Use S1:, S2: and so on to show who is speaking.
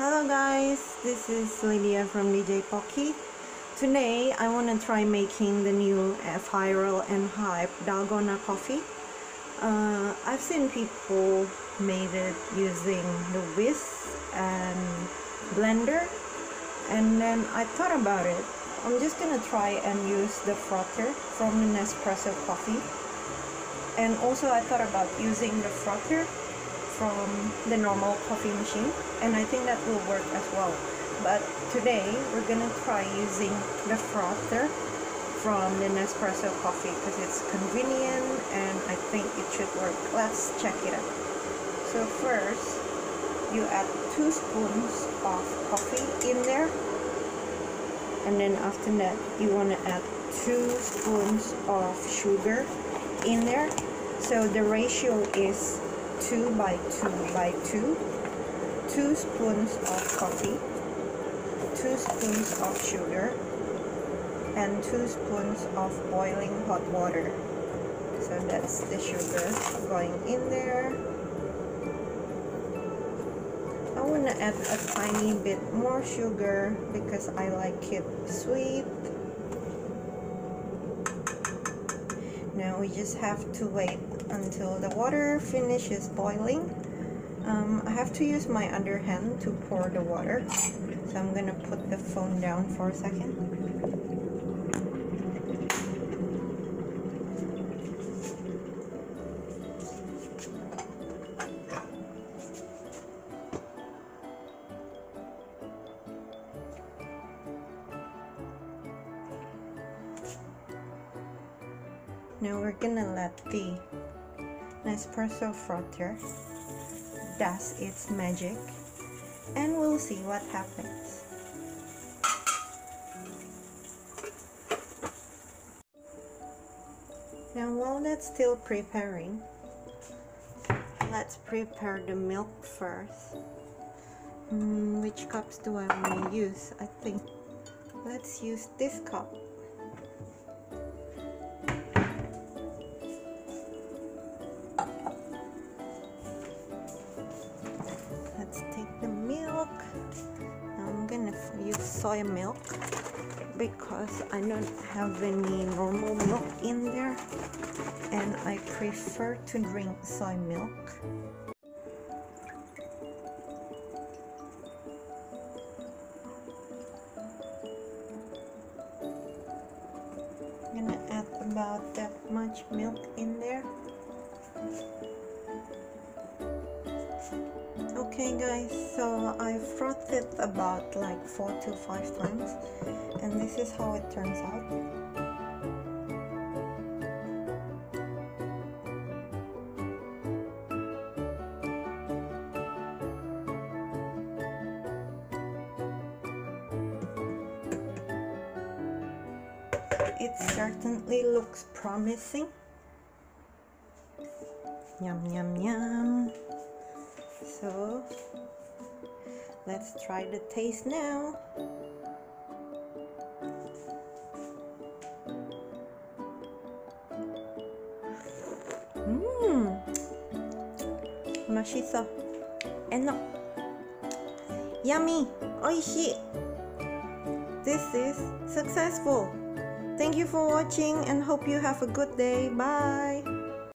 S1: Hello guys, this is Lydia from DJ Pocky. Today I want to try making the new viral and hype dalgona coffee. Uh, I've seen people made it using the whisk and blender and then I thought about it. I'm just gonna try and use the frother from the Nespresso coffee and also I thought about using the frother from the normal coffee machine and I think that will work as well. But today we're gonna try using the frother from the Nespresso coffee because it's convenient and I think it should work. Let's check it out. So first you add two spoons of coffee in there and then after that you want to add two spoons of sugar in there. So the ratio is 2 by 2 by 2 2 spoons of coffee. 2 spoons of sugar. And 2 spoons of boiling hot water. So that's the sugar going in there. I want to add a tiny bit more sugar because I like it sweet now we just have to wait until the water finishes boiling. Um, I have to use my underhand to pour the water. So I'm gonna put the phone down for a second Now we're gonna let the Nespresso frother does its magic and we'll see what happens. Now while that's still preparing, let's prepare the milk first. Mm, which cups do I want to use? I think let's use this cup. Soy milk because I don't have any normal milk in there and I prefer to drink soy milk. I'm gonna add about that much milk in there okay guys so I frothed it about like four to five times and this is how it turns out. It certainly looks promising. Yum yum yum so let's try the taste now. Mmm. mashiso eno yummy. oishi this is successful. Thank you for watching and hope you have a good day. Bye.